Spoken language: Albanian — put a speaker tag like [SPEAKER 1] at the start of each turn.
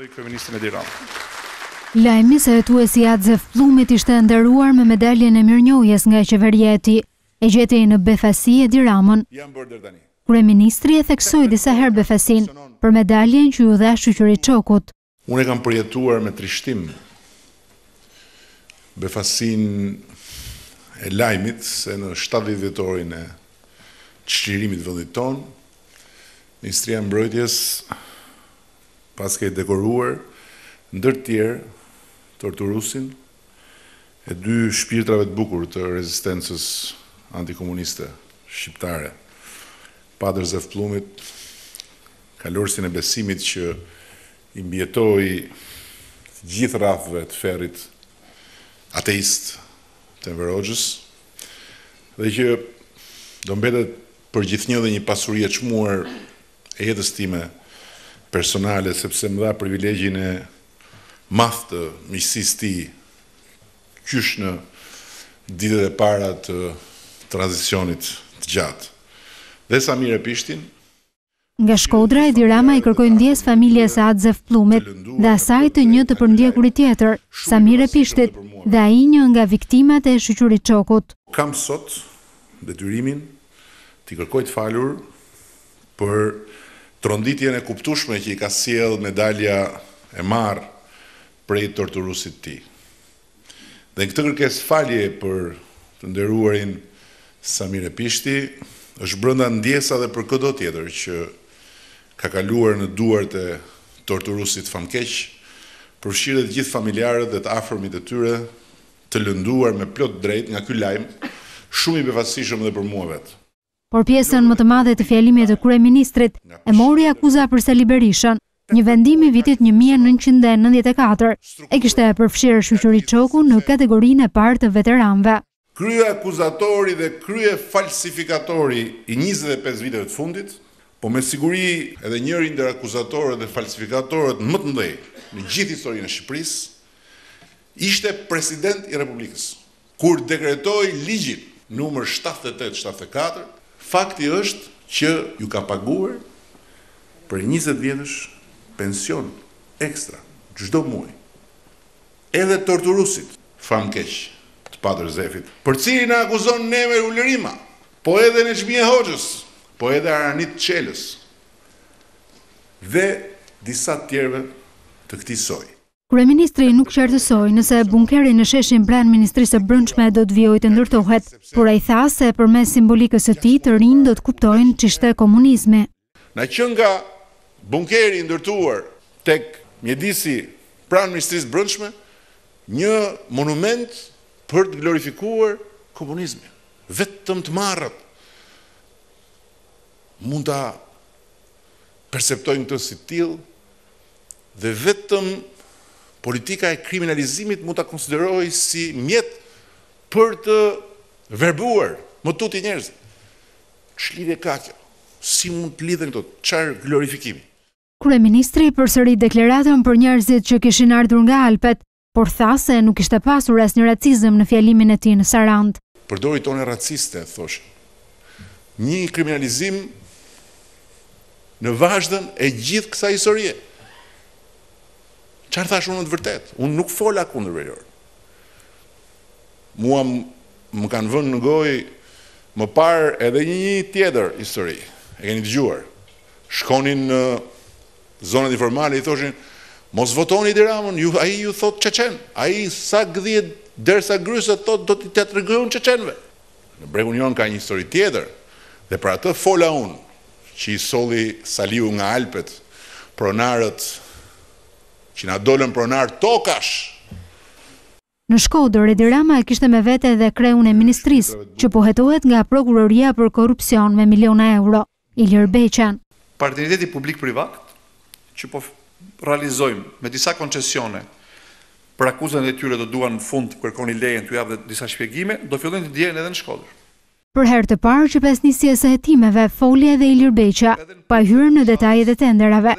[SPEAKER 1] thotë kryeministri Edi Rama.
[SPEAKER 2] Lajmi se hetuesi i At Zef Pllumit ishte nderuar me medaljen e mirënjohjes nga qeveria e tij, e gjeti në befasi Edi Ramën. Kryeministri e theksoi disa herë befasinë për medaljen që iu dha Shyqyri Çokut.
[SPEAKER 1] Unë e kam përjetuar me trishtim befasinë e lajmit se në shtatëdhjetë vjetorin e çlirimit të vendit tonë, Ministria e Mbrojtjes paskej dekoruar ndër të tjerë torturuesin e dy shpirtrave të bukur të rezistencës antikomuniste shqiptare, Padër Zef Pllumit, kalorësin e besimit që i mbijetoi të gjithë rrathëve të ferrit ateist të Enver Hoxhës dhe që do mbetet përgjithnjë dhe një pasuri e çmuar e jetës time personale sepse më dha privilegjin e madh të miqësisë së tij qysh në ditët e para të tranzicionit të gjatë dhe Sami Repishtin.
[SPEAKER 2] Nga Shkodra, Edi Rama i kërkoi ndjesë familjes së At Zef Pllumit dhe asaj të një të përndjekuri tjetër, Sami Repishtit, dhe ai një nga viktimat e Shyqyri Çokut.
[SPEAKER 1] Kam sot detyrimin t'i kërkoj të falur për tronditjen e kuptueshme që i ka sjellë medalja e marrë prej torturuesit të tij. Dhe në këtë kërkesë faljeje për të nderuarin Sami Repishti, është brenda ndjesa dhe për këdo tjetër që ka kaluar në duart e torturuesit famëkeq, përfshirë të gjithë familjarët dhe të afërmit e tyre, të lënduar me plot të drejtë nga ky lajm, shumë i befasishëm edhe për mua vetë.
[SPEAKER 2] Por pjesën më të madhe të fjalimit të kryeministrit e mori akuza për Sali Berishën, një vendim i vitit një mijë e nëntëqind e nëntëdhjetë e katër e kishte përfshirë Shyqyri Çokun në kategorinë e parë të veteranëve.
[SPEAKER 1] Kryeakuzatori dhe kryefalsifikatori i njëzet e pesë viteve të fundit, po me siguri edhe njëri ndër akuzatorët dhe falsifikatorët më të mëdhenj në gjithë historinë e Shqipërisë, ishte President i Republikës. kur dekretoi ligjin numër shtatëdhjetë e tetë shtatëdhjetë e katër, fakti është që iu ka paguar prej njëzet vjetësh pension ekstra çdo muaj edhe torturuesit famëkeq të Padër Zefit, për të cilin na akuzon ne me ulërima, po edhe Nexhmije Hoxhës, po edhe Aranit Çelës dhe disa të tjerëve të këtij soji.
[SPEAKER 2] Kryeministri nuk qartësoi nëse bunkeri në sheshin pranë Ministrisë së Brendshme do të vijojë të ndërtohet, por ai tha se përmes simbolikës së tij të rinjtë do të kuptojnë ç'ishte komunizmi.
[SPEAKER 1] Na qënka bunkeri i ndërtuar tek mjedisi pranë Ministrisë së Brendshme një monument për të glorifikuar komunizmin. Vetëm të marrët mund ta perceptojnë këtë si të tillë dhe vetëm politika e kriminalizimit mund ta konsiderojë si mjet për të verbuar më tutje njerëzit. Ç'lidhje ka kjo? Si mund të lidhen këto? Çfarë glorifikimi?
[SPEAKER 2] Kryeministri përsëriti deklaratën për njerëzit që kishin ardhur nga Alpet, por tha se nuk kishte pasur asnjë racizëm në fjalimin e tij në Sarandë.
[SPEAKER 1] Përdori tone raciste, thoshin. Një kriminalizim në vazhdën e gjithë kësaj historie. Çfarë thashë unë në të vërtetë? Unë nuk fola kundër veriorëve. Mua më kanë vënë në gojë më parë edhe një tjetër histori. E keni dëgjuar. Shkonin në zonat informale i thoshin mos votoni Edi Ramën, ai ju thotë çeçen, ai sa gdhiet derisa ngryset thotë do t'ia tregoj unë çeçenëve. Në Bregun Jon ka një histori tjetër dhe për atë fola unë, që i solli Saliu nga Alpet pronarët që na dolën pronarë tokash!
[SPEAKER 2] Në Shkodër, Edi Rama e kishte me vete edhe kreun e ministrisë, që po hetohet nga Prokuroria për korrupsion me miliona euro, Ilir Beqajn.
[SPEAKER 3] Partneriteti publik-privat që po realizojmë me disa koncesione për akuzat e tyre do duan në fund të kërkojnë lejen t'ju jap dhe disa shpjegime, do fillojnë të ndihen edhe në Shkodër.
[SPEAKER 2] Për herë të parë që pas nisjes së hetimeve, foli edhe Ilir Beqaj, pa hyrë në detajet e tenderave.